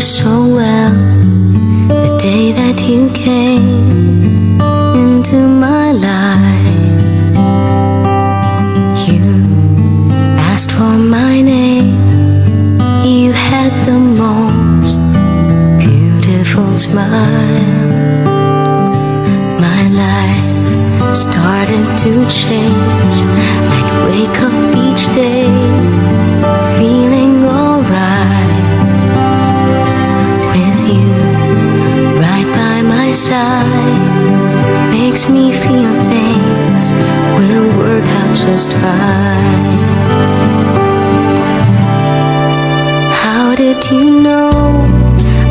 so well the day that you came into my life. You asked for my name, you had the most beautiful smile. My life started to change. By my side. Makes me feel things will work out just fine. How did you know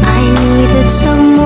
I needed someone?